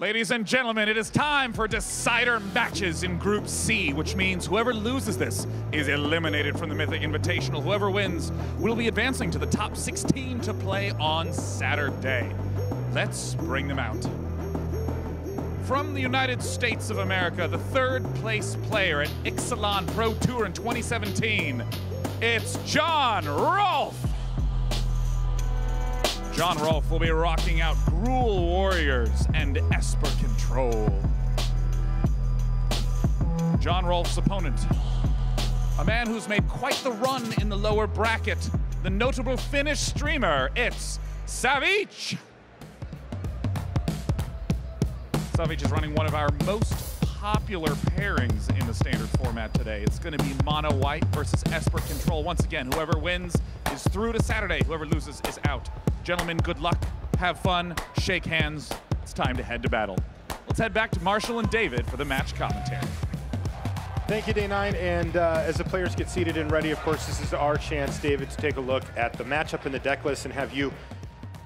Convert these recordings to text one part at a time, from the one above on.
Ladies and gentlemen, it is time for decider matches in Group C, which means whoever loses this is eliminated from the Mythic Invitational. Whoever wins will be advancing to the top 16 to play on Saturday. Let's bring them out. From the United States of America, the third place player at Ixalan Pro Tour in 2017, it's John Rolf. John Rolf will be rocking out Gruul Warriors and Esper Control. John Rolf's opponent, a man who's made quite the run in the lower bracket, the notable Finnish streamer, it's Savage. Savage is running one of our most popular pairings in the standard format today. It's going to be Mono White versus Esper Control. Once again, whoever wins is through to Saturday. Whoever loses is out. Gentlemen, good luck, have fun, shake hands. It's time to head to battle. Let's head back to Marshall and David for the match commentary. Thank you, Day 9. And uh, as the players get seated and ready, of course, this is our chance, David, to take a look at the matchup in the deck list and have you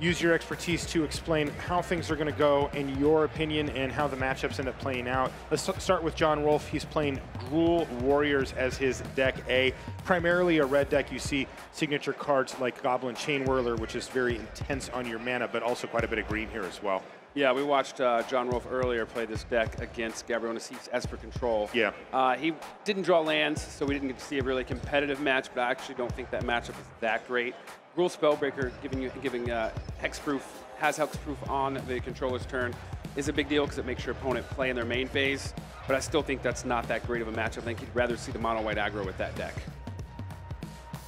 use your expertise to explain how things are going to go in your opinion and how the matchups end up playing out. Let's start with John Rolf. He's playing Gruul Warriors as his deck A. Primarily a red deck. You see signature cards like Goblin Chainwhirler, which is very intense on your mana, but also quite a bit of green here as well. Yeah, we watched uh, John Rolf earlier play this deck against Gabriel Nassif's Esper Control. Yeah. Uh, he didn't draw lands, so we didn't get to see a really competitive match, but I actually don't think that matchup is that great. Gruul Spellbreaker giving you giving uh, hexproof has hexproof on the controller's turn is a big deal because it makes your opponent play in their main phase. But I still think that's not that great of a matchup. I think he'd rather see the mono white aggro with that deck.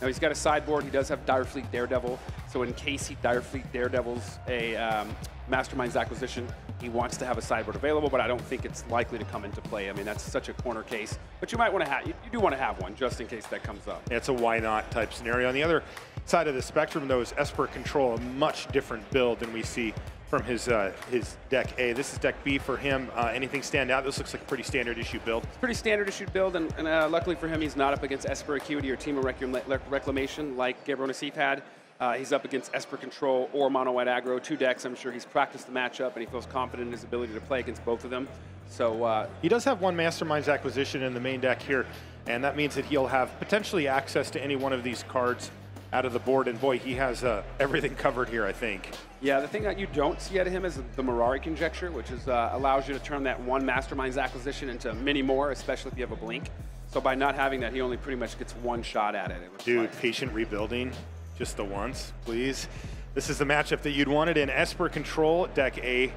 Now he's got a sideboard. He does have Dire Fleet Daredevil. So in case he Dire Fleet Daredevil's a um, Mastermind's acquisition, he wants to have a sideboard available, but I don't think it's likely to come into play. I mean, that's such a corner case. But you might want to have, you, you do want to have one just in case that comes up. It's a why not type scenario. On the other side of the spectrum, though, is Esper Control, a much different build than we see from his uh, his deck A. This is deck B for him. Uh, anything stand out? This looks like a pretty standard issue build. It's pretty standard issue build, and, and uh, luckily for him, he's not up against Esper Acuity or Team of Reclamation like Gabriel Nassif had. Uh, he's up against Esper Control or Mono White Aggro, two decks. I'm sure he's practiced the matchup and he feels confident in his ability to play against both of them. So uh, he does have one Mastermind's acquisition in the main deck here, and that means that he'll have potentially access to any one of these cards out of the board. And boy, he has uh, everything covered here, I think. Yeah, the thing that you don't see out of him is the Mirari conjecture, which is uh, allows you to turn that one Mastermind's acquisition into many more, especially if you have a blink. So by not having that, he only pretty much gets one shot at it. it Dude, like. patient rebuilding. Just the once, please. This is the matchup that you'd wanted in Esper Control, deck A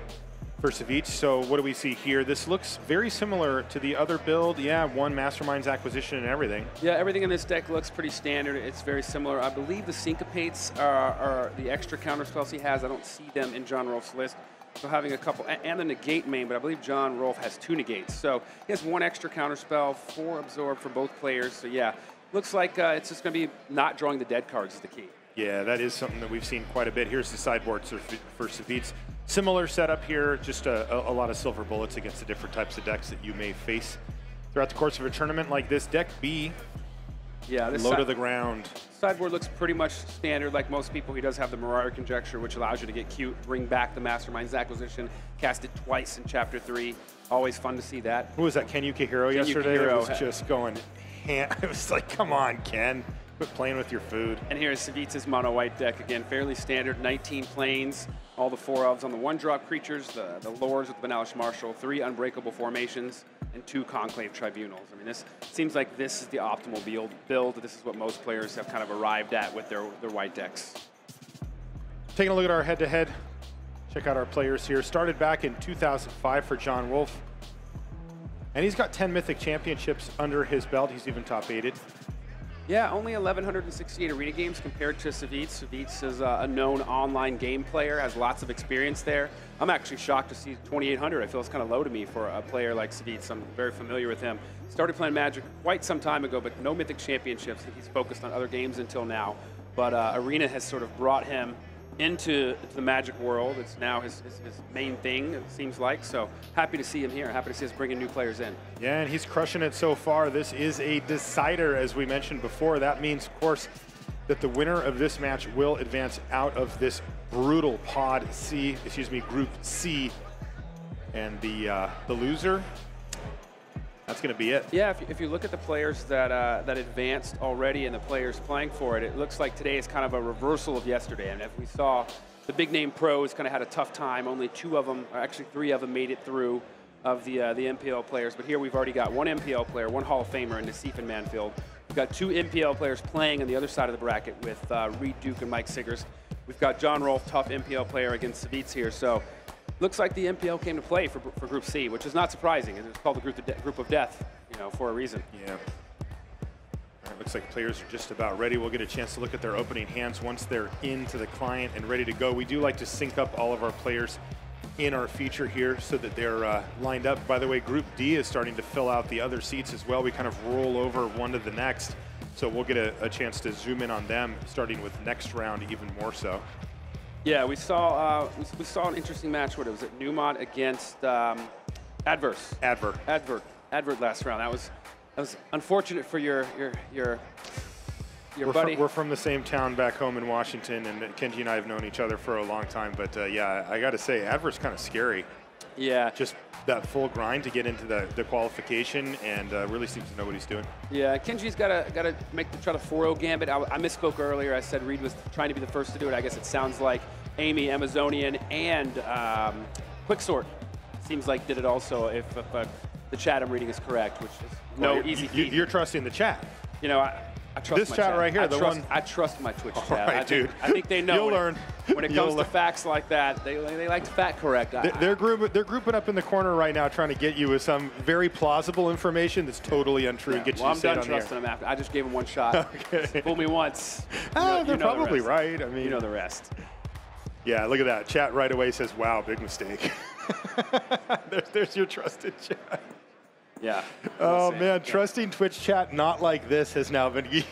for Savage. So what do we see here? This looks very similar to the other build. Yeah, one Mastermind's acquisition and everything. Yeah, everything in this deck looks pretty standard. It's very similar. I believe the Syncopates are, are the extra counter spells he has. I don't see them in John Rolf's list. So having a couple, and the negate main, but I believe John Rolf has two negates. So he has one extra counter spell, four absorb for both players. So yeah, looks like uh, it's just going to be not drawing the dead cards is the key. Yeah, that is something that we've seen quite a bit. Here's the sideboard for, Savjz. Similar setup here, just a, a, lot of silver bullets against the different types of decks that you may face throughout the course of a tournament like this. Deck B, yeah, this low to the ground. Sideboard looks pretty much standard like most people. He does have the Mirari Conjecture, which allows you to get cute, bring back the Mastermind's acquisition, cast it twice in Chapter 3. Always fun to see that. Who was that, Ken Yukuhiro Ken yesterday? Yukuhiro. Was just going, hand. it was like, come on, Ken. Quit playing with your food. And here's Savjz's mono white deck again, fairly standard, 19 planes, all the four elves on the one drop creatures, the, the lords with Benalish Marshal, three unbreakable formations, and two conclave tribunals. I mean, this seems like this is the optimal build. build. This is what most players have kind of arrived at with their, their white decks. Taking a look at our head-to-head, check out our players here. Started back in 2005 for John Rolf. And he's got 10 Mythic Championships under his belt. He's even top aided. Yeah, only 1,168 arena games compared to Savjz. Savjz is a known online game player, has lots of experience there. I'm actually shocked to see 2,800. I feel it's kind of low to me for a player like Savjz. I'm very familiar with him. Started playing Magic quite some time ago, but no Mythic Championships. He's focused on other games until now. But uh, Arena has sort of brought him into the Magic world. It's now his, his, his, main thing, it seems like. So happy to see him here. Happy to see us bringing new players in. Yeah, and he's crushing it so far. This is a decider, as we mentioned before. That means, of course, that the winner of this match will advance out of this brutal Pod C, excuse me, Group C. And the uh, the loser, that's going to be it. Yeah, if you, if you look at the players that uh, that advanced already and the players playing for it, it looks like today is kind of a reversal of yesterday. And if we saw the big name pros kind of had a tough time, only two of them, or actually three of them, made it through of the uh, the MPL players. But here we've already got one MPL player, one Hall of Famer in Nassif and Manfield. We've got two MPL players playing on the other side of the bracket with uh, Reed Duke and Mike Sigrist. We've got John Rolf, tough MPL player against Savjz here. So looks like the MPL came to play for, for Group C, which is not surprising. It's called the Group of, group of Death, you know, for a reason. Yeah. It looks like players are just about ready. We'll get a chance to look at their opening hands once they're into the client and ready to go. We do like to sync up all of our players in our feature here so that they're uh, lined up. By the way, Group D is starting to fill out the other seats as well. We kind of roll over one to the next. So we'll get a, a chance to zoom in on them, starting with next round even more so. Yeah, we saw uh, we, we, saw an interesting match. What it was it? Numot against um, Adverse. Adver. Advert. Advert last round. That was that was unfortunate for your your your your we're buddy. From, we're from the same town back home in Washington, and Kenji and I have known each other for a long time. But uh, yeah, I got to say, Adver's kind of scary. Yeah. Just that full grind to get into the, the qualification, and uh, really seems to know what he's doing. Yeah, Kenji's got to got to make the try to 4-0 gambit. I, I, misspoke earlier. I said Reed was trying to be the first to do it. I guess it sounds like Amy, Amazonian, and um, Quicksort seems like did it also. If, if uh, the chat I'm reading is correct, which is no well, easy. You, you're trusting the chat. You know, I, I trust this my chat, chat, right here, I the trust, one. I trust my Twitch chat. right, I think, dude. I think they know. You'll when learn. It, when it You'll comes learn. to facts like that, they, they like to fact correct. I- They're, group, they're grouping up in the corner right now, trying to get you with some very plausible information that's totally untrue and get well, you I'm to say it done the trusting them after. I just gave them one shot. Okay. Fool me once. You Ah, know- they're know probably rest. right. I mean, You know the rest. yeah, look at that. Chat right away says, "Wow, big mistake." there's, there's your trusted chat. Yeah. Oh man, trusting Twitch chat not like this has now been.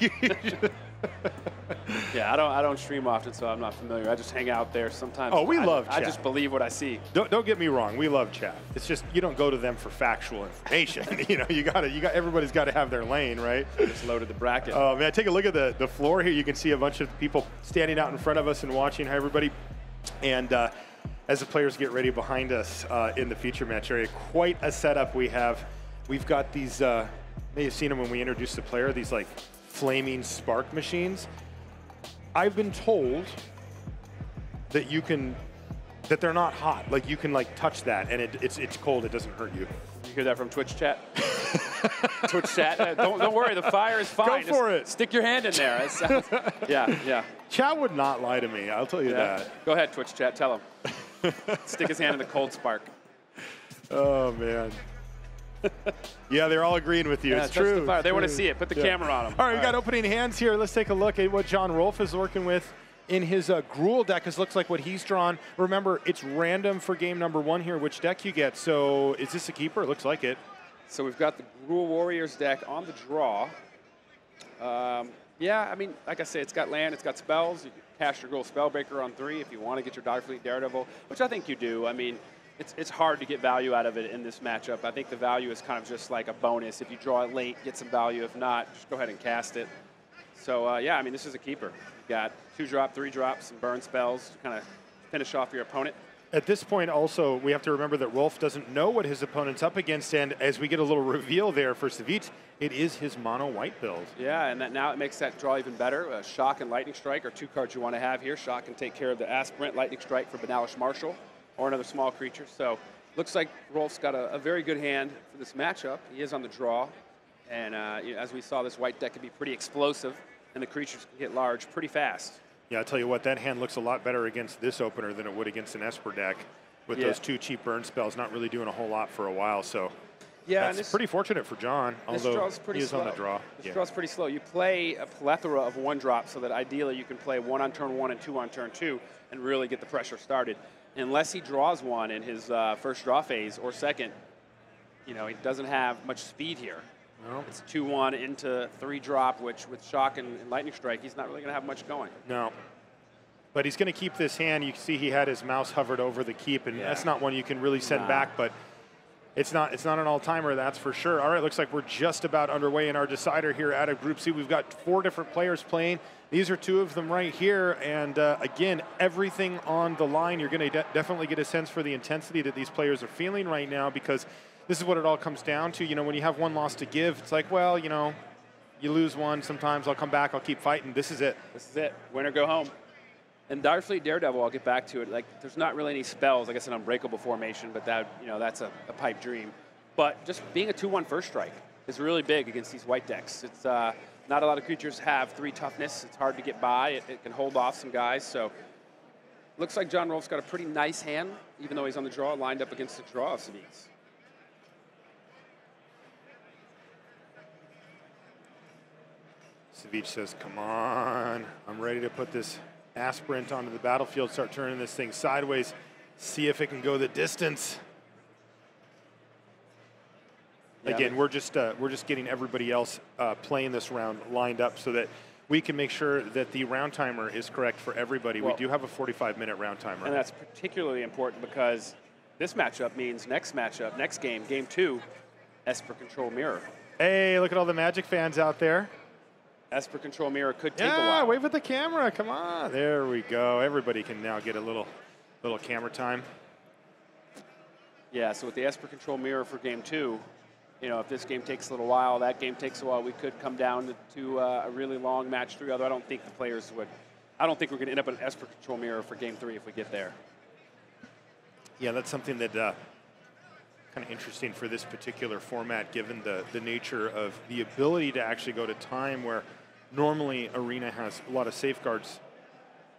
Yeah, I don't I don't stream often, so I'm not familiar. I just hang out there sometimes. Oh, we I, love I chat. just believe what I see. don't, don't get me wrong, we love chat. It's just you don't go to them for factual information. you know, you gotta, you got everybody's got to have their lane, right? Just loaded the bracket. Oh man, take a look at the, the floor here. You can see a bunch of people standing out in front of us and watching. Hi everybody. And uh, as the players get ready behind us uh, in the feature match area, quite a setup we have. We've got these. Uh, may have seen them when we introduced the player. These like flaming spark machines. I've been told that you can that they're not hot. Like you can like touch that and it, it's it's cold. It doesn't hurt you. You hear that from Twitch chat? Twitch chat. Uh, don't, don't worry, the fire is fine. Just for it. Stick your hand in there. Sounds- yeah, yeah. Chat would not lie to me. I'll tell you yeah. that. Go ahead, Twitch chat. Tell him. Stick his hand in the cold spark. Oh man. yeah, they're all agreeing with you. Yeah, it's true. the fire. it's They wanna see it. Put the camera on them. All right, we All got right. opening hands here. Let's take a look at what John Rolf is working with in his uh, Gruul deck. Because looks like what he's drawn. Remember, it's random for game number one here, which deck you get. So is this a keeper? It looks like it. So we've got the Gruul Warriors deck on the draw. Um, yeah, I mean, like I say, it's got land, it's got spells. You can cast your Gruul Spellbreaker on three if you want to get your Dire Fleet Daredevil, which I think you do. I mean, it's, it's hard to get value out of it in this matchup. I think the value is kind of just like a bonus. If you draw it late, get some value. If not, just go ahead and cast it. So uh, yeah, I mean, this is a keeper. You've got two drop, three drops, some burn spells to kind of finish off your opponent. At this point, also, we have to remember that Rolf doesn't know what his opponent's up against, and as we get a little reveal there for Savjz, it is his mono white build. Yeah, and that now it makes that draw even better. Uh, Shock and Lightning Strike are two cards you want to have here. Shock can take care of the Aspirant, Lightning Strike for Benalish Marshal, or another small creature. So looks like Rolf's got a, a very good hand for this matchup. He is on the draw, and uh, you know, as we saw, this white deck can be pretty explosive, and the creatures can get large pretty fast. Yeah, I'll tell you what, that hand looks a lot better against this opener than it would against an Esper deck with Yeah. those two cheap burn spells not really doing a whole lot for a while. So Yeah, this, pretty fortunate for John, although he is slow. on the draw. This Yeah. draw's pretty slow. You play a plethora of one drops so that ideally you can play one on turn one and two on turn two and really get the pressure started. Unless he draws one in his uh, first draw phase or second, you know, he doesn't have much speed here. No. It's 2 1 into 3 drop, which with Shock and, and Lightning Strike, he's not really going to have much going. No. But he's going to keep this hand. You can see he had his mouse hovered over the keep, and Yeah. that's not one you can really send Nah. back. But It's not it's not an all-timer, that's for sure. All right, looks like we're just about underway in our decider here out of Group C. We've got four different players playing. These are two of them right here, and uh, again, everything on the line. You're going to de- definitely get a sense for the intensity that these players are feeling right now because this is what it all comes down to. You know, when you have one loss to give, it's like, well, you know, you lose one. Sometimes I'll come back. I'll keep fighting. This is it. This is it. Win or go home. And Dire Fleet Daredevil, I'll get back to it. Like, there's not really any spells. I guess an unbreakable formation, but that you know that's a, a pipe dream. But just being a 2-1 first strike is really big against these white decks. It's uh, not a lot of creatures have three toughness. It's hard to get by. It, it can hold off some guys. So looks like John Rolf's got a pretty nice hand, even though he's on the draw, lined up against the draw of Savjz. Savjz says, come on. I'm ready to put this aspirant onto the battlefield, start turning this thing sideways, see if it can go the distance. Yeah, Again, we're just uh, we're just getting everybody else uh, playing this round lined up so that we can make sure that the round timer is correct for everybody. Well- we do have a 45 minute round timer. And that's particularly important because this matchup means next matchup, next game, game two, Esper Control Mirror. hey, look at all the Magic fans out there. Esper Control Mirror could take a Yeah, while. wave at the camera. Come on. There we go. Everybody can now get a little little camera time. Yeah, so with the Esper Control Mirror for game two, you know, if this game takes a little while, that game takes a while, we could come down to, to uh, a really long match three, although I don't think the players would. I don't think we're going to end up in an Esper Control Mirror for game three if we get there. Yeah, that's something that uh, kind of interesting for this particular format, given the, the nature of the ability to actually go to time where normally Arena has a lot of safeguards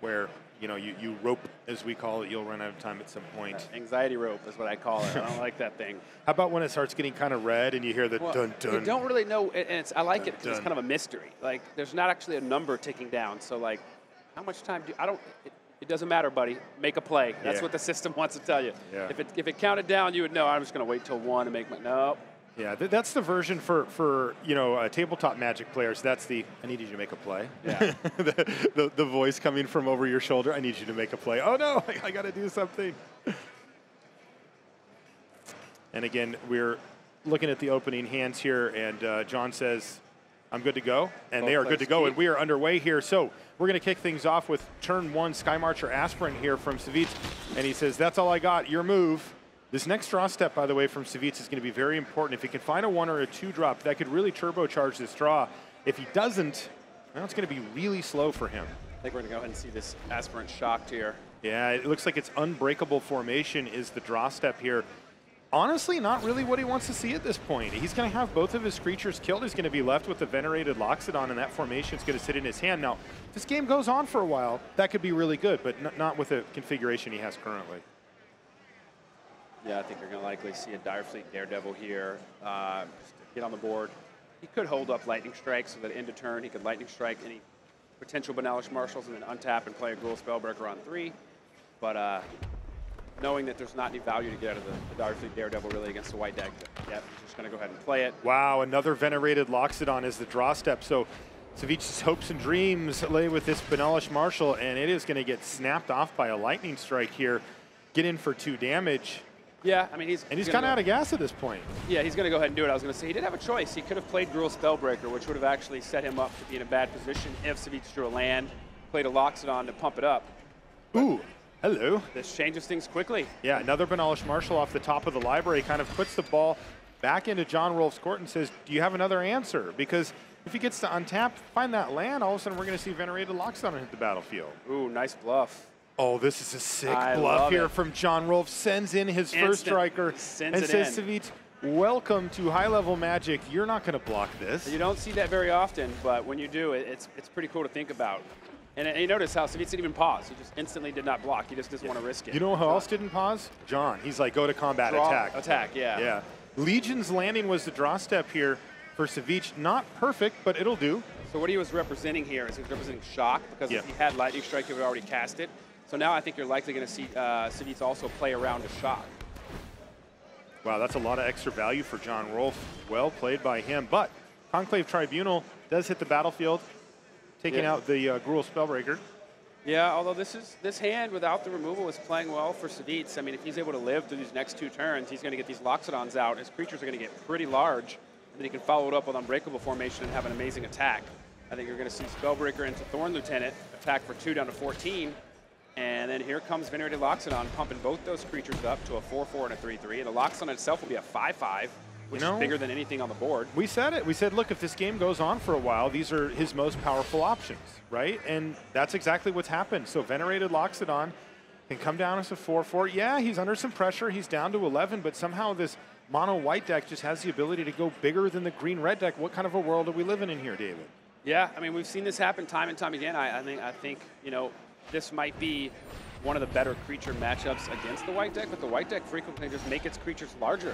where, you know, you, you rope, as we call it, you'll run out of time at some point. Anxiety rope is what I call it. I don't like that thing. How about when it starts getting kind of red and you hear the Well, dun dun? You don't really know, and it's, I like it because it's kind of a mystery. Like, there's not actually a number ticking down. So, like, how much time do I don't? It, it doesn't matter, buddy. Make a play. That's Yeah. what the system wants to tell you. Yeah. If it if it counted down, you would know. I'm just going to wait till one and make my no. Yeah, th- that's the version for, for you know uh, tabletop Magic players. That's the I need you to make a play. Yeah. the, the, the voice coming from over your shoulder. I need you to make a play. Oh no, I, I got to do something. And again, we're looking at the opening hands here, and uh, John says, "I'm good to go," and Both they are good to go, keep. and we are underway here. So we're going to kick things off with turn one, Skymarcher Aspirant here from Savjz, and he says, "That's all I got. Your move." This next draw step, by the way, from Savjz is going to be very important. If he can find a one or a two drop, that could really turbocharge this draw. If he doesn't, well, it's going to be really slow for him. I think we're going to go ahead and see this aspirant shocked here. Yeah, it looks like it's unbreakable formation is the draw step here. Honestly, not really what he wants to see at this point. He's going to have both of his creatures killed. He's going to be left with the Venerated Loxodon, and that formation is going to sit in his hand. Now, this game goes on for a while, that could be really good, but not with the configuration he has currently. Yeah, I think you're going to likely see a Dire Fleet Daredevil here. Uh, get on the board. He could hold up Lightning Strike so that end of turn he could Lightning Strike any potential Benalish Marshals and then untap and play a Gruul Spellbreaker on three. But uh, knowing that there's not any value to get out of the, the Daredevil really against the white deck, yeah, he's just going to go ahead and play it. Wow, another Venerated Loxodon is the draw step. So Savjz's hopes and dreams lay with this Benalish Marshal, and it is going to get snapped off by a Lightning Strike here. Get in for two damage. Yeah, I mean he's And he's kind of out of gas at this point. Yeah, he's going to go ahead and do it. I was going to say he did have a choice. He could have played Gruul Spellbreaker, which would have actually set him up to be in a bad position if Savjz drew a land, played a Loxodon to pump it up. Ooh, hello. This changes things quickly. Yeah, another Benalish Marshal off the top of the library kind of puts the ball back into John Rolf's court and says, Do you have another answer? Because if he gets to untap, find that land, all of a sudden we're going to see Venerated Loxodon hit the battlefield. Ooh, nice bluff. Oh, this is a sick I bluff here it. from John Rolf. Sends in his first striker Sends and says. Savjz, welcome to high level magic. You're not going to block this. You don't see that very often, but when you do, it's it's pretty cool to think about. And, and you notice how Savjz didn't even pause. He just instantly did not block. He just doesn't want to risk it. You know who else didn't pause? John. He's like, go to combat, Draw- attack. Attack, yeah. Yeah. Legion's landing was the draw step here for Savjz. Not perfect, but it'll do. So what he was representing here is he was representing shock because Yeah. if he had lightning strike, he would already cast it. So now I think you're likely going to see uh, Savjz also play around a shock. Wow, that's a lot of extra value for John Rolf. Well played by him. But Conclave Tribunal does hit the battlefield, taking Yeah. out the uh, Gruul Spellbreaker. Yeah, although this is this hand without the removal is playing well for Savjz. I mean, if he's able to live through these next two turns, he's going to get these Loxodons out. His creatures are going to get pretty large, and then he can follow it up with Unbreakable Formation and have an amazing attack. I think you're going to see Spellbreaker into Thorn Lieutenant, attack for two down to 14, and then here comes Venerated Loxodon, pumping both those creatures up to a 4-4 and a 3-3, and the Loxodon itself will be a 5-5, which You know- is bigger than anything on the board. We said it. We said, look, if this game goes on for a while, these are his most powerful options, right? And that's exactly what's happened. So Venerated Loxodon can come down as a 4-4. Yeah, he's under some pressure. He's down to 11, but somehow this mono white deck just has the ability to go bigger than the green red deck. What kind of a world are we living in here, David? Yeah, I mean we've seen this happen time and time again. I, I think I think you know this might be one of the better creature matchups against the white deck, but the white deck frequently just make its creatures larger.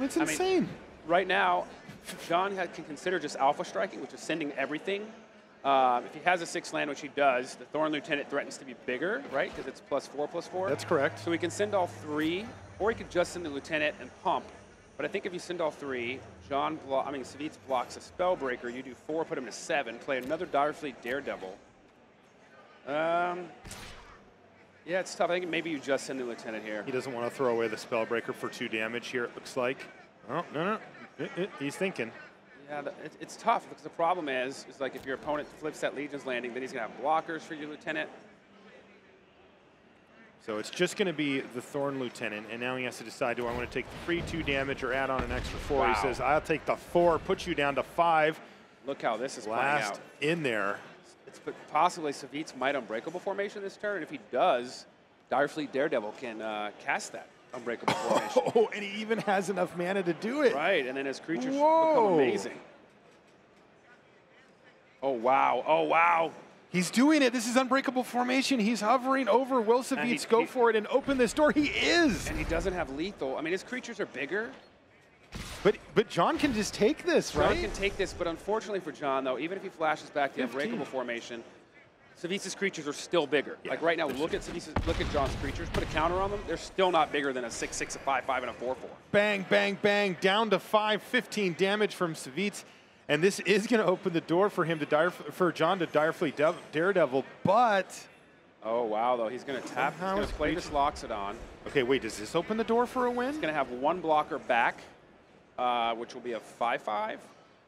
It's I mean, insane. Right now, John can consider just alpha striking, which is sending everything. Um, if he has a six land, which he does, the Thorn Lieutenant threatens to be bigger, right? Because it's plus four, plus four. That's correct. So he can send all three, or he could just send the Lieutenant and pump. But I think if you send all three, John, blo- I mean, Savjz blocks a Spellbreaker. You do four, put him to seven. Play another Dire Fleet Daredevil. Um, yeah, it's tough. I think maybe you just send the Lieutenant here. He doesn't want to throw away the Spellbreaker for two damage here, it looks like. Oh, no, no. It- it- he's thinking. Yeah, it, it's tough because the problem is, is like if your opponent flips that Legion's Landing, then he's gonna have blockers for your lieutenant. So it's just going to be the Thorn Lieutenant, and now he has to decide: Do I want to take the free two damage or add on an extra four? Wow. He says, "I'll take the four, put you down to five." Look how this is playing Last out. in there. P- possibly Savjz might unbreakable formation this turn. If he does, Dire Fleet Daredevil can uh, cast that unbreakable formation. Oh, and he even has enough mana to do it. Right, and then his creatures Whoa. become amazing. Oh wow! Oh wow! He's doing it. This is unbreakable formation. He's hovering over. Will And he- Savjz go he- for it and open this door? He is. And he doesn't have lethal. I mean, his creatures are bigger. But but John can just take this, right? John can take this, but unfortunately for John, though, even if he flashes back to the unbreakable formation, Savjz's creatures are still bigger. Yeah, like right now, look at Savjz's, look at John's creatures. Put a counter on them; they're still not bigger than a six, six, a five, five, and a four, four. Bang, bang, bang. Down to five, 15 damage from Savjz. And this is going to open the door for him to dire, for John to Dev- Daredevil. But Oh wow! Though he's going to tap. He's going to play this Loxodon. okay, wait. Does this open the door for a win? He's going to have one blocker back, uh, which will be a five-five.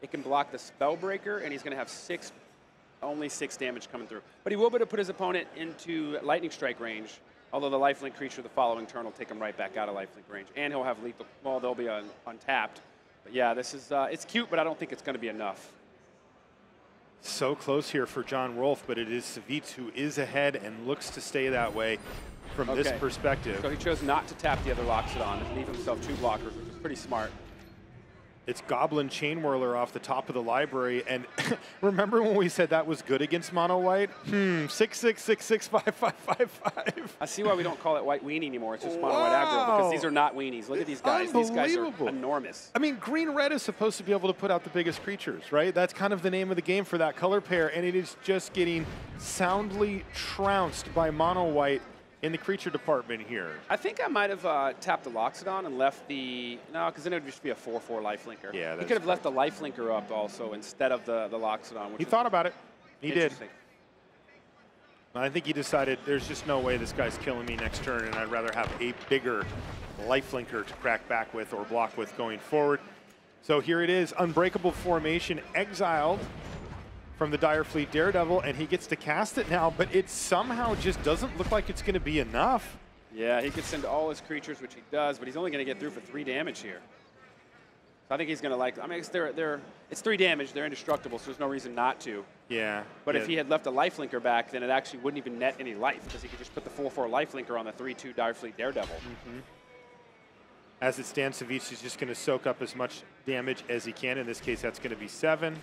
It can block the Spellbreaker, and he's going to have six, only six damage coming through. But he will be able to put his opponent into Lightning Strike range. Although the lifelink creature the following turn will take him right back out of lifelink range, and he'll have lethal. Well, they'll be un, untapped. But yeah, this is uh, it's cute, but I don't think it's going to be enough. So close here for John Rolf, but it is Savjz who is ahead and looks to stay that way from this perspective. So he chose not to tap the other Loxodon and leave himself two blockers, which is pretty smart. It's Goblin Chainwhirler off the top of the library. And remember when we said that was good against Mono White? Hmm, 666655555. I see why we don't call it white weenie anymore. It's just mono white aggro because these are not weenies. Look at these guys. These guys are enormous. I mean, green red is supposed to be able to put out the biggest creatures, right? That's kind of the name of the game for that color pair, and it is just getting soundly trounced by mono white in the creature department here. I think I might have uh, tapped the Loxodon and left the no, because then it would just be a four-four lifelinker. Yeah, he could have left the lifelinker up also instead of the the Loxodon. He thought about it. He did. I think he decided there's just no way this guy's killing me next turn, and I'd rather have a bigger lifelinker to crack back with or block with going forward. So here it is, Unbreakable Formation, exiled from the Dire Fleet Daredevil, and he gets to cast it now, but it somehow just doesn't look like it's going to be enough. Yeah, he could send all his creatures, which he does, but he's only going to get through for three damage here. So I think he's going to like. I mean, it's, they're, they're, it's three damage. They're indestructible, so there's no reason not to. Yeah. But yeah. if he had left a lifelinker back, then it actually wouldn't even net any life because he could just put the 4-4 lifelinker on the 3-2 Dire Fleet Daredevil. Mm-hmm. As it stands, Savjz is just going to soak up as much damage as he can. In this case, that's going to be seven.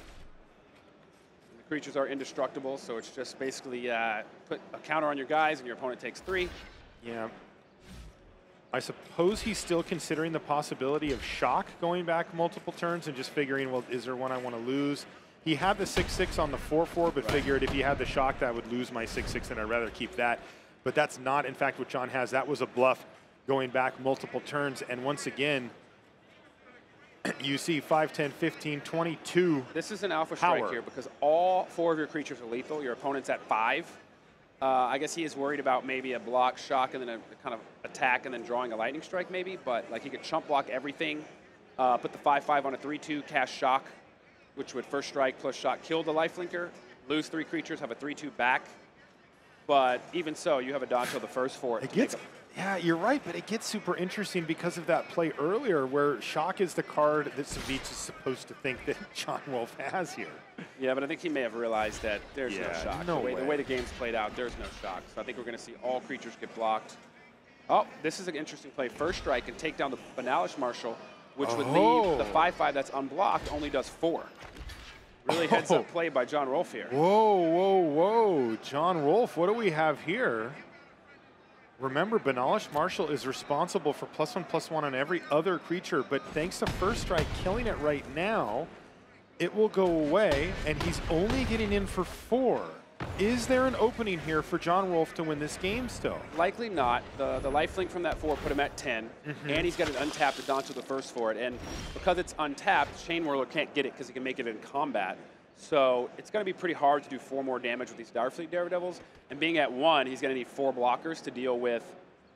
Creatures are indestructible, so it's just basically uh, put a counter on your guys and your opponent takes three. Yeah. I suppose he's still considering the possibility of shock going back multiple turns and just figuring, well, is there one I want to lose? He had the 6-6 on the 4-4, but figured if he had the shock, that would lose my 6-6, and I'd rather keep that. But that's not, in fact, what John has. That was a bluff going back multiple turns. And once again, you see 5, 10, 15, 22. This is an alpha strike here because all four of your creatures are lethal. Your opponent's at five. Uh, I guess he is worried about maybe a block, shock, and then a, a kind of attack, and then drawing a lightning strike maybe. But like he could chump block everything, uh, put the five-five on a three-two, cast shock, which would first strike plus shock kill the lifelinker, lose three creatures, have a three-two back. But even so, you have a dodge till the first four. it. It to make gets, a- yeah, you're right, but it gets super interesting because of that play earlier where Shock is the card that Savjz is supposed to think that John Rolf has here. Yeah, but I think he may have realized that there's Yeah, no shock. no the, way, the way. way the game's played out, there's no shock. So I think we're going to see all creatures get blocked. Oh, this is an interesting play. First strike and take down the Benalish Marshal, which would leave Oh. the 5-5 that's unblocked only does 4. Really heads Oh. up play by John Rolf here. Whoa, whoa, whoa. John Rolf, what do we have here? Remember, Benalish Marshal is responsible for plus one, plus one on every other creature, but thanks to First Strike killing it right now, it will go away, and he's only getting in for four. Is there an opening here for John Rolf to win this game still? Likely not. The the lifelink from that 4 put him at 10, Mm-hmm. and he's got an untapped Adonto the first for it. And because it's untapped, Chainwhirler can't get it because he can make it in combat. So it's going to be pretty hard to do four more damage with these Dire Fleet Daredevils. And being at one, he's going to need four blockers to deal with.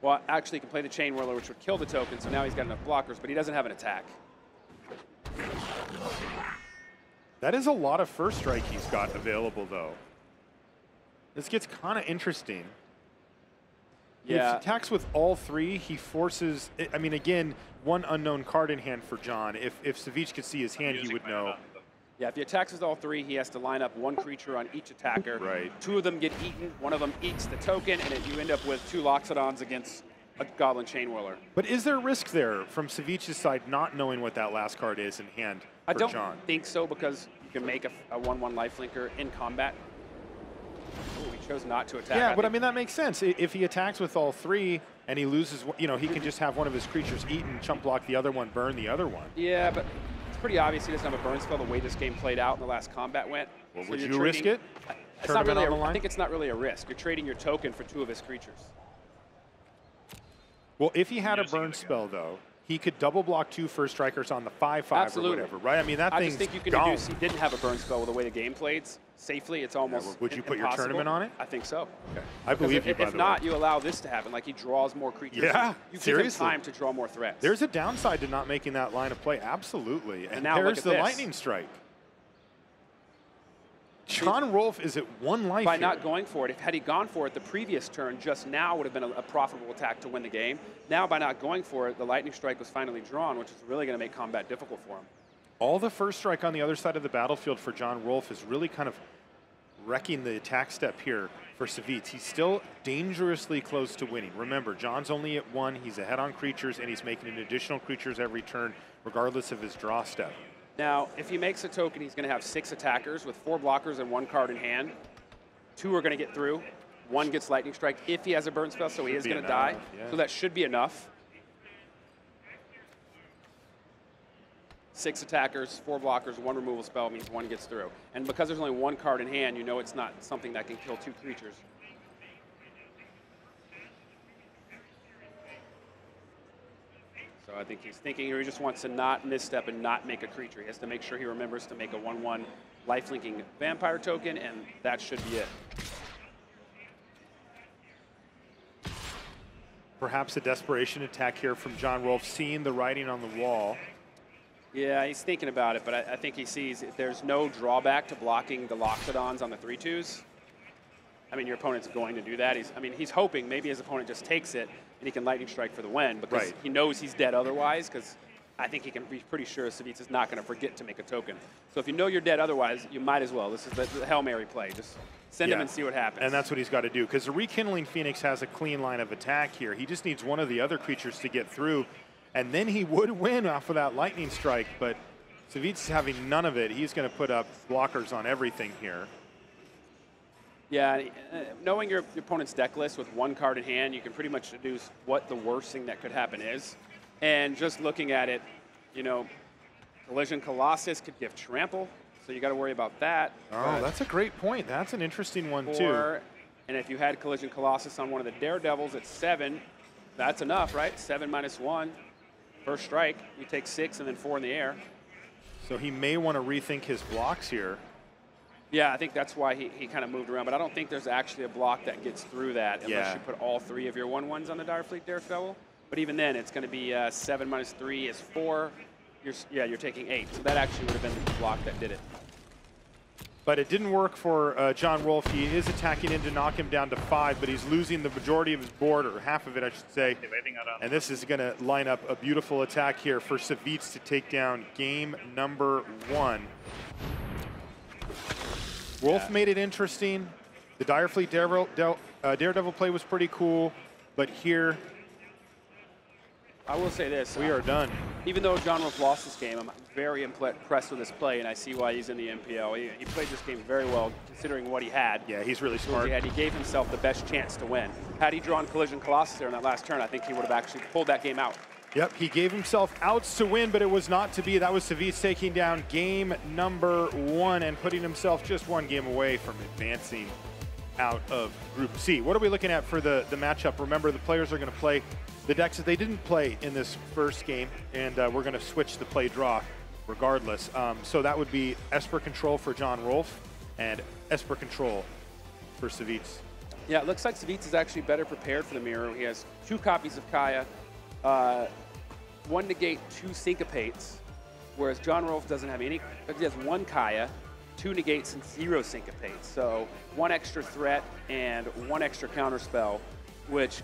Well, actually, he can play the Chainwhirler, which would kill the token. So now he's got enough blockers, but he doesn't have an attack. That is a lot of First Strike he's got available, though. This gets kind of interesting. Yeah. If he attacks with all three, he forces. I- I mean, again, one unknown card in hand for John. If if Savjz could see his hand, he would know. Yeah, if he attacks with all three, he has to line up one creature on each attacker. Right. Two of them get eaten, one of them eats the token, and you end up with two Loxodons against a Goblin Chainwhirler. But is there risk there from Savjz's side not knowing what that last card is in hand I don't John? think so because you can make a, a 1-1 lifelinker in combat. Ooh, he chose not to attack. Yeah, but I mean that makes sense. If he attacks with all three and he loses, you know, he can just have one of his creatures eaten, chump block the other one, burn the other one. Yeah, but it's pretty obvious he doesn't have a burn spell the way this game played out in the last combat went. Well, So would you're you risk it? It's not really on a- the line? I think it's not really a risk. You're trading your token for two of his creatures. Well, if he had a burn spell though, he could double block two first strikers on the five five Absolutely. or whatever, right? I mean that I thing's just think you can gone. deduce he didn't have a burn spell with the way the game played safely. It's almost well, would you put your tournament on it? I think so. Okay. I believe if, you. If not, way. you allow this to happen. Like he draws more creatures. Yeah, you seriously. him time to draw more threats. There's a downside to not making that line of play, absolutely. And, now look there's the this. lightning strike. John Rolf is at one life by here. not going for it. If had he gone for it the previous turn, just now would have been a, a profitable attack to win the game. Now, by not going for it, the lightning strike was finally drawn, which is really going to make combat difficult for him. All the first strike on the other side of the battlefield for John Rolf is really kind of wrecking the attack step here for Savjz. He's still dangerously close to winning. Remember, John's only at one. He's ahead on creatures, and he's making an additional creatures every turn, regardless of his draw step. Now, if he makes a token, he's going to have six attackers with four blockers and one card in hand. Two are going to get through. One gets lightning strike if he has a burn spell, so he is going to die. yeah. So that should be enough. Six attackers, four blockers, one removal spell means one gets through. And because there's only one card in hand, you know it's not something that can kill two creatures. So I think he's thinking here he just wants to not misstep and not make a creature. He has to make sure he remembers to make a 1-1 life-linking vampire token, and that should be it. Perhaps a desperation attack here from John Rolf, seeing the writing on the wall. Yeah, he's thinking about it, but I, I think he sees there's no drawback to blocking the Loxodons on the 3-2s. I mean, your opponent's going to do that. He's, I mean, he's hoping maybe his opponent just takes it and he can lightning strike for the win because Right. he knows he's dead otherwise. Because I think he can be pretty sure Savjz is not going to forget to make a token. So if you know you're dead otherwise, you might as well. This is the, the hail mary play. Just send him and see what happens. And that's what he's got to do because the Rekindling Phoenix has a clean line of attack here. He just needs one of the other creatures to get through, and then he would win off of that lightning strike. But Savjz is having none of it. He's going to put up blockers on everything here. Yeah, uh, knowing your, your opponent's deck list with one card in hand, you can pretty much deduce what the worst thing that could happen is. And just looking at it, you know, Collision Colossus could give Trample, so you got to worry about that. Oh, But that's a great point. That's an interesting one too. or, and if you had Collision Colossus on one of the Daredevils at seven, that's enough, right? Seven minus one, first strike, you take six and then four in the air. So he may want to rethink his blocks here. Yeah, I think that's why he, he kind of moved around, but I don't think there's actually a block that gets through that unless Yeah. you put all three of your one ones on the Dire Fleet Daredevil. But even then, it's going to be uh, seven minus three is four. You're, yeah, you're taking eight. So that actually would have been the block that did it. But it didn't work for uh, John Rolf. He is attacking in to knock him down to five, but he's losing the majority of his board, or half of it, I should say. And this is going to line up a beautiful attack here for Savjz to take down game number one. Rolf Yeah. made it interesting. The Dire Fleet Daredevil, Del- uh, Daredevil play was pretty cool, but here I will say this. we are done. Even though John Rolf lost this game, I'm very impressed with his play, and I see why he's in the MPL. He, he played this game very well, considering what he had. Yeah, he's really smart. He, had. he gave himself the best chance to win. Had he drawn Collision Colossus there in that last turn, I think he would have actually pulled that game out. Yep, he gave himself outs to win, but it was not to be. That was Savjz taking down game number one and putting himself just one game away from advancing out of Group C. What are we looking at for the, the matchup? Remember, the players are going to play the decks that they didn't play in this first game, and uh, we're going to switch the play draw regardless. Um, so that would be Esper Control for John Rolf and Esper Control for Savjz. Yeah, it looks like Savjz is actually better prepared for the mirror. He has two copies of Kaya, uh, one negate, two syncopates, whereas John Rolf doesn't have any. He has one Kaya, two negates, and zero syncopates. So one extra threat and one extra counterspell, which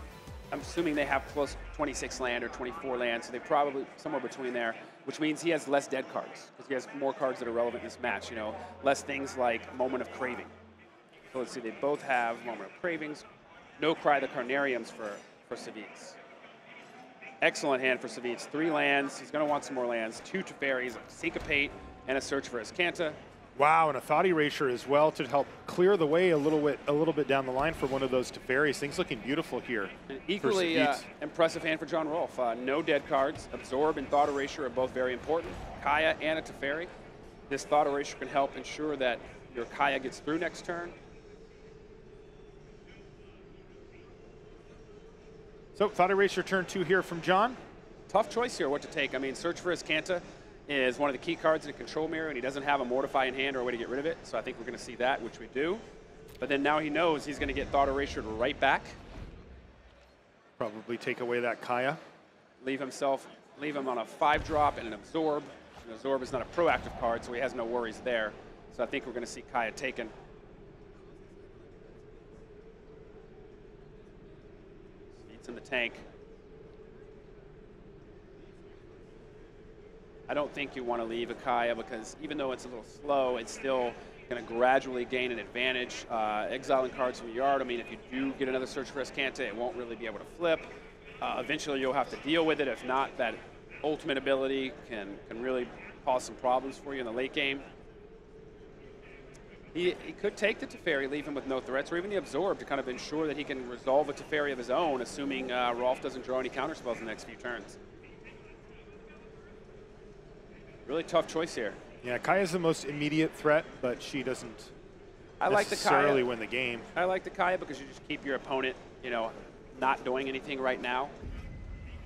I'm assuming they have to 26 land or 24 land, so they probably somewhere between there, which means he has less dead cards because he has more cards that are relevant in this match. You know, less things like Moment of Craving. So let's see, they both have Moment of Cravings. No Cry the Carnariums for, for Savjz. Excellent hand for Savjz. Three lands. He's going to want some more lands. Two Teferis, a Syncopate, and a Search for his Azcanta. Wow, and a thought erasure as well to help clear the way a little bit, a little bit down the line for one of those Teferis. Things looking beautiful here. An equally uh, impressive hand for John Rolf. Uh, no dead cards. Absorb and Thought Erasure are both very important. Kaya and a Teferi. This Thought Erasure can help ensure that your Kaya gets through next turn. So thought erasure turn two here from John. tough choice here what to take. I mean, Search for Azcanta is one of the key cards in a control mirror, and he doesn't have a Mortify in hand or a way to get rid of it. So I think we're going to see that, which we do. But then now he knows he's going to get Thought Erasure right back, Probably take away that Kaya. leave himself, leave him on a five drop and an Absorb. An Absorb is not a proactive card, so he has no worries there. So I think we're going to see Kaya taken. In the tank. I don't think you want to leave a Kaya because even though it's a little slow, it's still going to gradually gain an advantage. Uh, exiling cards from your yard, I mean, if you do get another Search for Azcanta, it won't really be able to flip. Uh, eventually, you'll have to deal with it. If not, that ultimate ability can, can really cause some problems for you in the late game. He, he could take the Teferi, leave him with no threats, or even the Absorb to kind of ensure that he can resolve a Teferi of his own, assuming uh, Rolf doesn't draw any counterspells in the next few turns. Really tough choice here. Yeah, Kaya's the most immediate threat, but she doesn't I like the necessarily Kaya. win the game. I like the Kaya because you just keep your opponent, you know, not doing anything right now.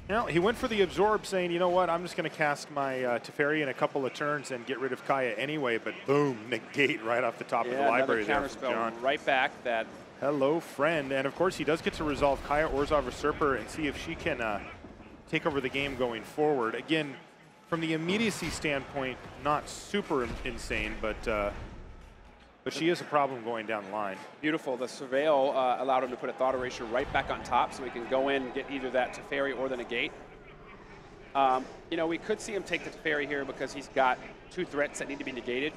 Now, he went for the absorb, saying, you know what, I'm just going to cast my uh, Teferi in a couple of turns and get rid of Kaya anyway, but boom, negate right off the top of the library there from counterspell John. right back. That Hello, friend. And of course, he does get to resolve Kaya Orzhov Usurper and see if she can uh, take over the game going forward. Again, from the immediacy standpoint, not super insane, but uh, but she is a problem going down the line. beautiful. The Surveil uh, allowed him to put a Thought Erasure right back on top, so he can go in and get either that Teferi or the Negate. Um, you know, we could see him take the Teferi here because he's got two threats that need to be negated.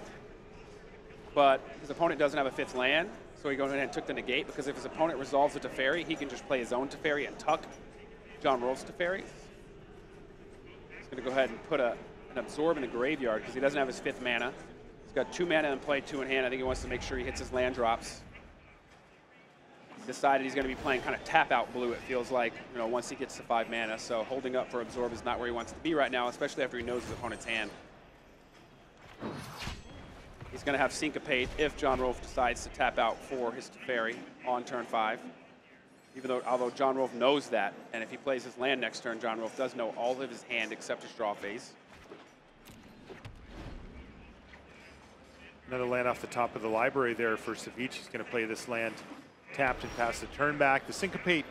But his opponent doesn't have a fifth land, so he goes in and took the Negate because if his opponent resolves the Teferi, he can just play his own Teferi and tuck John Rolf's Teferi. He's going to go ahead and put a, an Absorb in the graveyard because he doesn't have his fifth mana. He's got two mana and play two in hand. I think he wants to make sure he hits his land drops. He's decided he's going to be playing kind of tap out blue, it feels like, you know, once he gets to five mana. So holding up for Absorb is not where he wants to be right now, especially after he knows his opponent's hand. He's going to have Syncopate if John Rolf decides to tap out for his Teferi on turn five. Even though, although John Rolf knows that, and if he plays his land next turn, John Rolf does know all of his hand except his draw phase. Another land off the top of the library there for Savjz. He's going to play this land tapped and pass the turn back. The syncopate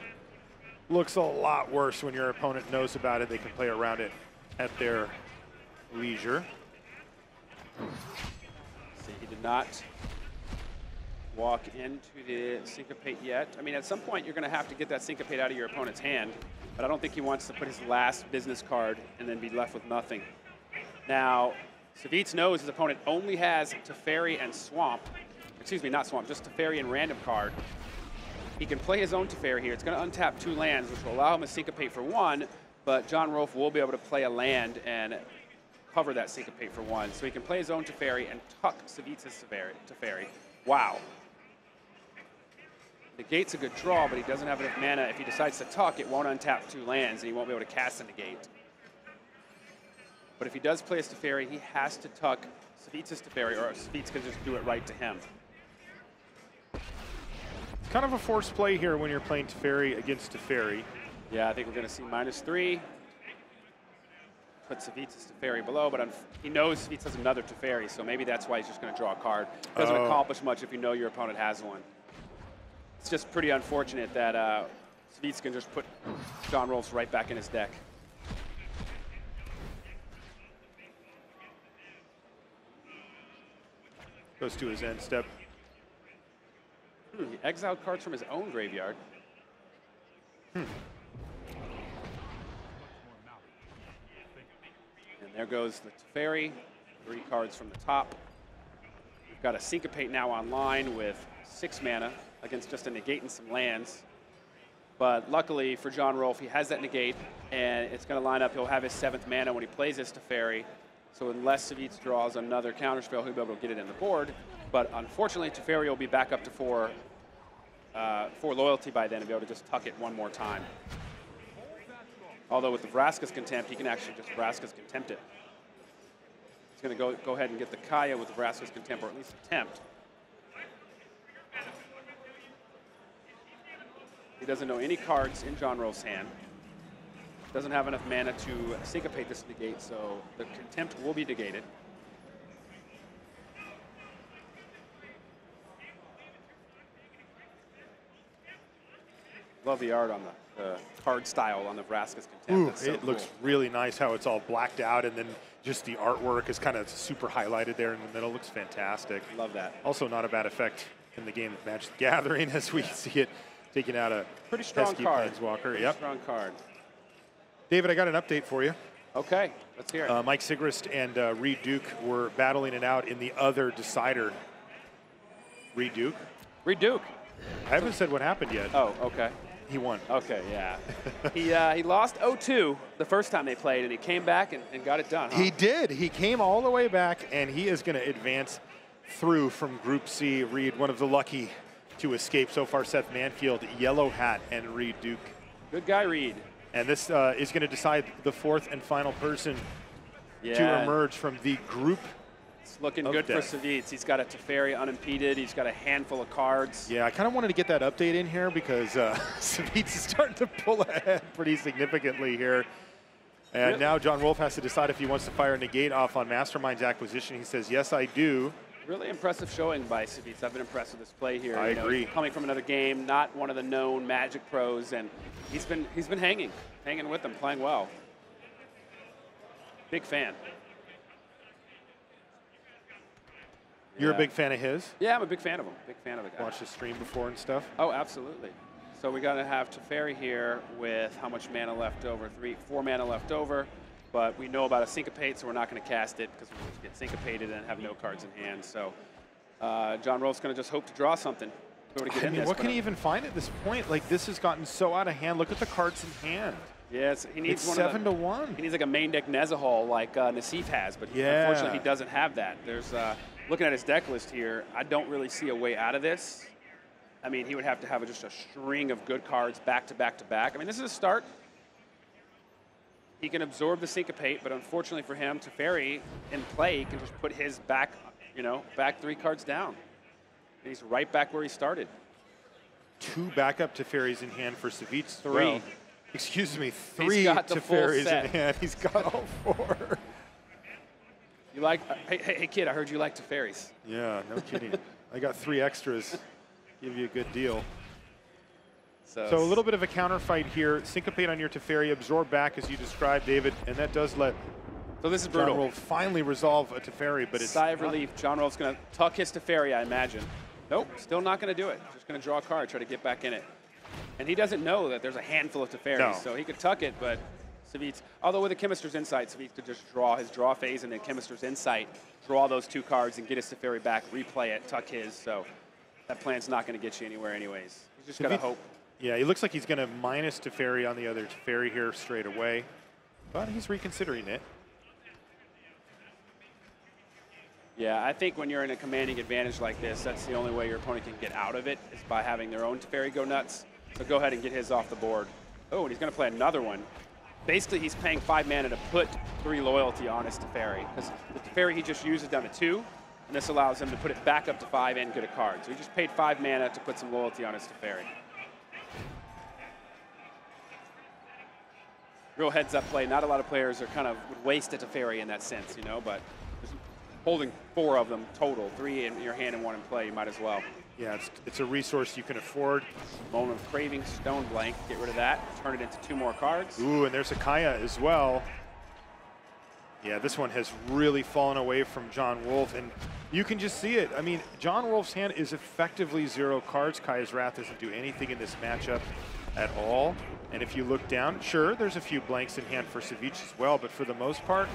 looks a lot worse when your opponent knows about it. They can play around it at their leisure. See, he did not walk into the syncopate yet. I mean, at some point, you're going to have to get that syncopate out of your opponent's hand, but I don't think he wants to put his last business card and then be left with nothing. Now, Savjz knows his opponent only has Teferi and Swamp. Excuse me, not Swamp, just Teferi and Random card. He can play his own Teferi here. It's going to untap two lands, which will allow him to syncopate for one, but John Rolf will be able to play a land and cover that syncopate for one. So he can play his own Teferi and tuck Savjz's Teferi. Wow. Negate's a good draw, but he doesn't have enough mana. If he decides to tuck, it won't untap two lands, and he won't be able to cast a negate. But if he does play a Teferi, he has to tuck Savjz's Teferi, or Savjz can just do it right to him. It's kind of a forced play here when you're playing Teferi against Teferi. Yeah, I think we're going to see minus three. Put Savjz's Teferi below, but he knows Savjz has another Teferi, so maybe that's why he's just going to draw a card. Doesn't oh. accomplish much if you know your opponent has one it's just pretty unfortunate that uh, Savjz can just put John Rolf's right back in his deck. Goes to his end step. Hmm, he exiled cards from his own graveyard. Hmm. And there goes the Teferi, three cards from the top. We've got a Syncopate now online with six mana against just a negate and some lands. But luckily for John Rolf, he has that negate, and it's going to line up. He'll have his seventh mana when he plays his Teferi. So unless Savjz draws another counterspell, he'll be able to get it in the board. But unfortunately, Teferi will be back up to four, uh, four loyalty by then and be able to just tuck it one more time. Although with the Vraska's Contempt, he can actually just Vraska's Contempt it. He's going to go, go ahead and get the Kaya with the Vraska's Contempt, or at least attempt. He doesn't know any cards in John Rolf's hand. Doesn't have enough mana to syncopate this negate, so the contempt will be negated. Love the art on the, the card style on the Vraska's Contempt. Ooh, so it cool. looks really nice how it's all blacked out and then just the artwork is kind of super highlighted there in the middle. Looks fantastic. Love that. Also not a bad effect in the game of Magic the Gathering as we see it taking out a pretty strong card. Planeswalker. Pretty yep. strong card. David, I got an update for you. Okay, let's hear it. Uh, Mike Sigrist and uh, Reed Duke were battling it out in the other decider. Reed Duke. Reed Duke. I haven't said what happened yet. Oh, okay. He won. Okay, yeah. he uh, he lost 0-2 the first time they played, and he came back and, and got it done. Huh? He did. He came all the way back, and he is going to advance through from Group C. Reed, one of the lucky to escape so far. Seth Manfield, Yellow Hat, and Reed Duke. Good guy, Reed. And this uh, is going to decide the fourth and final person yeah. to emerge from the group. It's looking good death. for Savjz. He's got a Teferi unimpeded. He's got a handful of cards. Yeah, I kind of wanted to get that update in here because uh, Savjz is starting to pull ahead pretty significantly here. And really? now John Rolf has to decide if he wants to fire a negate off on Mastermind's acquisition. He says, yes, I do. Really impressive showing by Savjz. I've been impressed with his play here. I you know, agree. Coming from another game, not one of the known Magic pros, and he's been he's been hanging, hanging with them, playing well. Big fan. You're yeah. a big fan of his? Yeah, I'm a big fan of him. Big fan of the guy. Watched the stream before and stuff? Oh, absolutely. So we got to have Teferi here with how much mana left over? Three, four mana left over but we know about a syncopate, so we're not going to cast it because we just get syncopated and have no cards in hand. So uh, John Rolf's going to just hope to draw something. To I mean, this, what can he even find at this point? Like, this has gotten so out of hand. Look at the cards in hand. Yes, he needs it's seven the, to one. He needs like a main deck Nezahal like uh, Nassif has, but yeah. unfortunately he doesn't have that. There's uh, looking at his deck list here. I don't really see a way out of this. I mean, he would have to have just a string of good cards back to back to back. I mean, this is a start. He can absorb the syncopate, but unfortunately for him, Teferi in play he can just put his back, you know, back three cards down. And he's right back where he started. Two backup Teferis in hand for Savjz. Three. Excuse me, three Teferis in hand. He's got all four. You like? Uh, hey, hey, hey, kid, I heard you like Teferis. Yeah, no kidding. I got three extras. Give you a good deal. So, So a little bit of a counter fight here. Syncopate on your Teferi, absorb back as you described, David, and that does let So this is John brutal. Finally resolve a Teferi, but it's Sigh of relief. John Rolf's going to tuck his Teferi, I imagine. Nope, still not going to do it. Just going to draw a card, try to get back in it. And he doesn't know that there's a handful of Teferis, No. so he could tuck it, but Savjz, although with the Chemister's Insight, Savjz could just draw his draw phase and then Chemister's Insight, draw those two cards and get his Teferi back, replay it, tuck his, so that plan's not going to get you anywhere anyways. He's just got to hope. Yeah, he looks like he's going to minus Teferi on the other Teferi here straight away, but he's reconsidering it. Yeah, I think when you're in a commanding advantage like this, that's the only way your opponent can get out of it is by having their own Teferi go nuts. So go ahead and get his off the board. Oh, and he's going to play another one. Basically, he's paying five mana to put three loyalty on his Teferi because the Teferi he just used is down to two, and this allows him to put it back up to five and get a card. So he just paid five mana to put some loyalty on his Teferi. Real heads up play. Not a lot of players are kind of would waste a Teferi in that sense, you know, but holding four of them total, three in your hand and one in play, you might as well. Yeah, it's, it's a resource you can afford. Moment of craving, stone blank, get rid of that, turn it into two more cards. Ooh, and there's a Kaya as well. Yeah, this one has really fallen away from John Rolf, and you can just see it. I mean, John Rolf's hand is effectively zero cards. Kaya's Wrath doesn't do anything in this matchup at all. And if you look down, sure, there's a few blanks in hand for Savjz as well, but for the most part,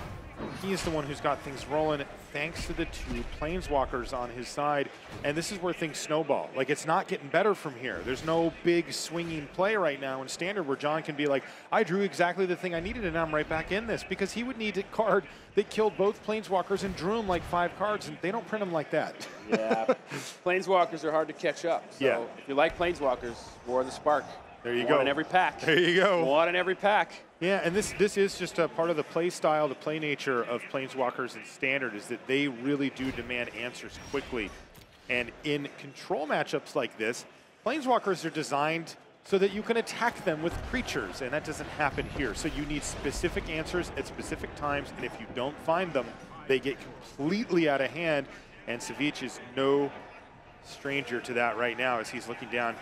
he is the one who's got things rolling thanks to the two planeswalkers on his side. And this is where things snowball. Like, it's not getting better from here. There's no big swinging play right now in standard where John can be like, I drew exactly the thing I needed and I'm right back in this because he would need a card that killed both planeswalkers and drew him like five cards, and they don't print them like that. Yeah. Planeswalkers are hard to catch up. So Yeah. if you like Planeswalkers, War of the Spark. There you One go. in every pack. There you go. One in every pack. Yeah, and this this is just a part of the play style, the play nature of Planeswalkers and Standard is that they really do demand answers quickly. And in control matchups like this, Planeswalkers are designed so that you can attack them with creatures, and that doesn't happen here. So you need specific answers at specific times, and if you don't find them, they get completely out of hand. And Savjz is no stranger to that right now as he's looking down,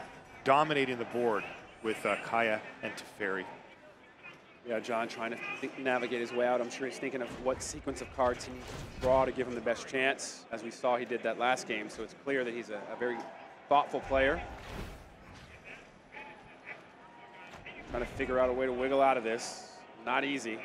dominating the board with uh, Kaya and Teferi. Yeah, John trying to navigate his way out. I'm sure he's thinking of what sequence of cards he needs to draw to give him the best chance. As we saw, he did that last game, so it's clear that he's a, a very thoughtful player. Trying to figure out a way to wiggle out of this. Not easy.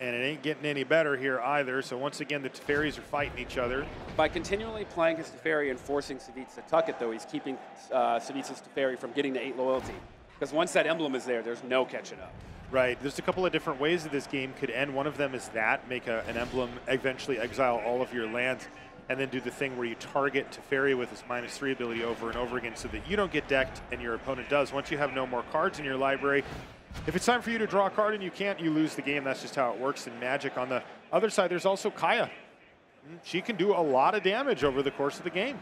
And it ain't getting any better here either. So once again, the Teferis are fighting each other. By continually playing his Teferi and forcing Savjz to tuck it, though, he's keeping uh, Savjz's Teferi from getting the eight loyalty. Because once that emblem is there, there's no catching up. Right. There's a couple of different ways that this game could end. One of them is that make a, an emblem, eventually exile all of your lands, and then do the thing where you target Teferi with his minus three ability over and over again, so that you don't get decked and your opponent does. Once you have no more cards in your library, if it's time for you to draw a card and you can't, you lose the game. That's just how it works in Magic. On the other side, there's also Kaya. Mm, She can do a lot of damage over the course of the game.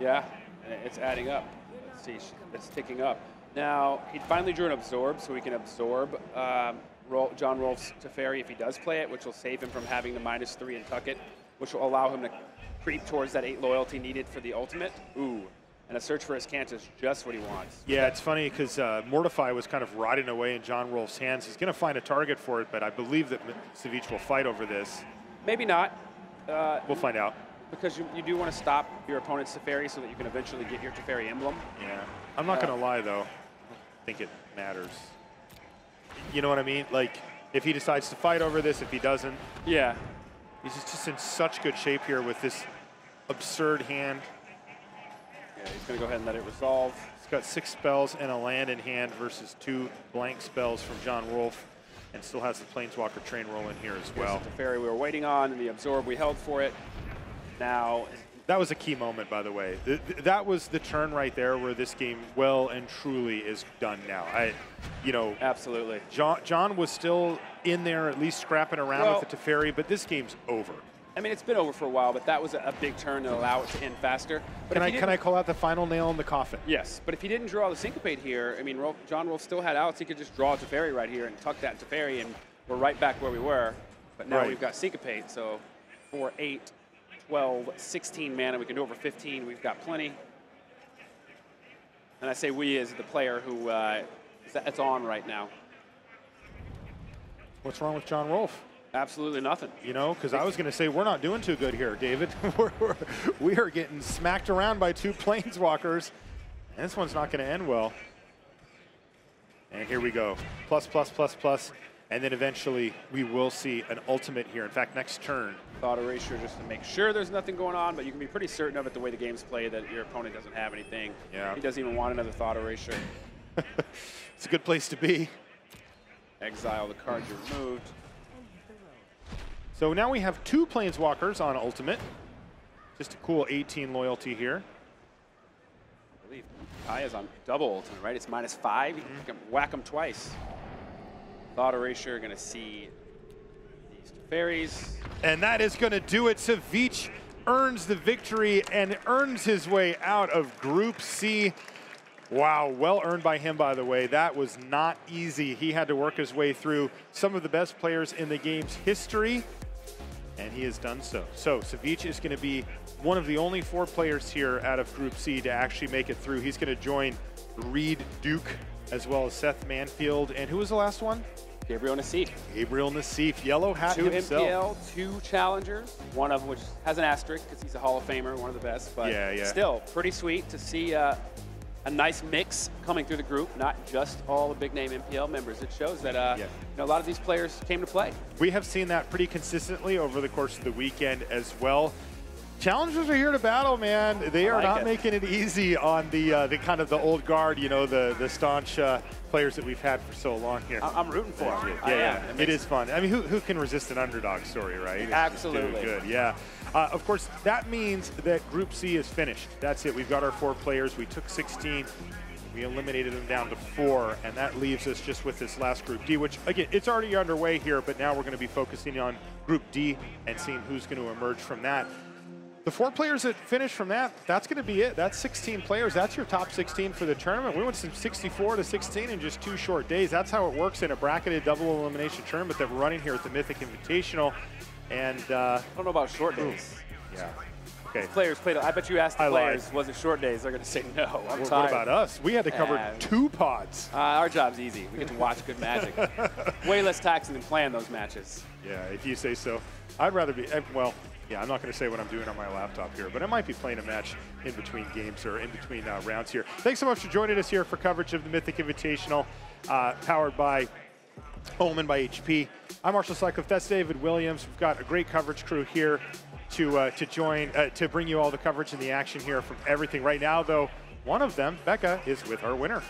Yeah, it's adding up. Let's see, it's ticking up. Now, he finally drew an absorb, so he can absorb um, John Rolf's Teferi if he does play it, which will save him from having the minus three and tuck it, which will allow him to creep towards that eight loyalty needed for the ultimate. Ooh, and a search for his Cant is just what he wants. Yeah, it's funny because uh, Mortify was kind of rotting away in John Rolf's hands. He's going to find a target for it, but I believe that Savjz will fight over this. Maybe not, uh, We'll find out. because you, you do want to stop your opponent's Teferi so that you can eventually get your Teferi emblem. Yeah. I'm not Yeah. going to lie, though. I think it matters. You know what I mean? Like, if he decides to fight over this, if he doesn't, Yeah, he's just in such good shape here with this absurd hand. He's going to go ahead and let it resolve. He's got six spells and a land in hand versus two blank spells from John Rolf, and still has the Planeswalker train rolling here as well. The Teferi we were waiting on, and the absorb we held for it. Now, That was a key moment, by the way. Th- th- that was the turn right there where this game well and truly is done now. I, you know, absolutely. John, John was still in there, at least scrapping around Well- with the Teferi, but this game's over. I mean, it's been over for a while, but that was a, big turn to allow it to end faster. But Can I, can I call out the final nail in the coffin? Yes, but if he didn't draw the syncopate here, I mean, Rolf, John Rolf still had outs. He could just draw Teferi right here and tuck that Teferi, and we're right back where we were. But now Right. we've got Syncopate, so 4, 8, 12, 16 mana. We can do over 15. We've got plenty. And I say we as the player who uh, is- that's on right now. What's wrong with John Rolf? Absolutely nothing. You know, because I was going to say we're not doing too good here, David. we're, we're, we are getting smacked around by two planeswalkers, and this one's not going to end well. And here we go, plus, plus, plus, plus, and then eventually we will see an ultimate here. In fact, next turn, Thought erasure just to make sure there's nothing going on, but you can be pretty certain of it the way the game's played that your opponent doesn't have anything. Yeah. He doesn't even want another thought erasure. it's a good place to be. Exile the card you removed. So now we have two planeswalkers on ultimate. Just a cool 18 loyalty here. I believe Kaya's on double ultimate, right? It's minus five. You can mm-hmm. whack them twice. Thought erasure, gonna see these fairies. And that is going to do it. Savjz earns the victory and earns his way out of Group C. Wow, well earned by him, by the way. That was not easy. He had to work his way through some of the best players in the game's history, and he has done so. So, Savjz is going to be one of the only four players here out of Group C to actually make it through. He's going to join Reed Duke as well as Seth Manfield. And who was the last one? Gabriel Nassif. Gabriel Nassif, yellow hat Two himself. MPL, two challengers, one of which has an asterisk because he's a Hall of Famer, one of the best. But Yeah, yeah. still, pretty sweet to see uh, a nice mix coming through the group, not just all the big name MPL members. It shows that uh, Yeah. you know, a lot of these players came to play. We have seen that pretty consistently over the course of the weekend as well. Challengers are here to battle, man. They are like not it. making it easy on the uh, the kind of the old guard, you know, the the staunch uh, players that we've had for so long here. I'm rooting for him. yeah, am. yeah. It It is fun. I mean, who, who can resist an underdog story, right? Absolutely. good, yeah. Uh, of course, that means that Group C is finished. That's it. We've got our four players. We took 16. We eliminated them down to four, and that leaves us just with this last Group D, which, again, it's already underway here, but now we're going to be focusing on Group D and seeing who's going to emerge from that. The four players that finish from that, that's going to be it. That's 16 players. That's your top 16 for the tournament. We went from 64 to 16 in just two short days. That's how it works in a bracketed double elimination tournament that we're running here at the Mythic Invitational. And uh, I don't know about short days. yeah, okay. Players played. I bet you asked the I lied. players, was it short days? They're going to say no. I'm What, tired. what about us? We had to cover And- two pods. Uh, our job's easy. We get to watch good magic. Way less taxing than playing those matches. Yeah, if you say so. I'd rather be, eh, well, yeah, I'm not going to say what I'm doing on my laptop here, but I might be playing a match in between games or in between uh, rounds here. Thanks so much for joining us here for coverage of the Mythic Invitational, uh, powered by Omen by HP. I'm Marshall Sutcliffe. That's David Williams. We've got a great coverage crew here to uh, to join uh, to bring you all the coverage and the action here from everything. Right now, though, one of them, Becca, is with our winner.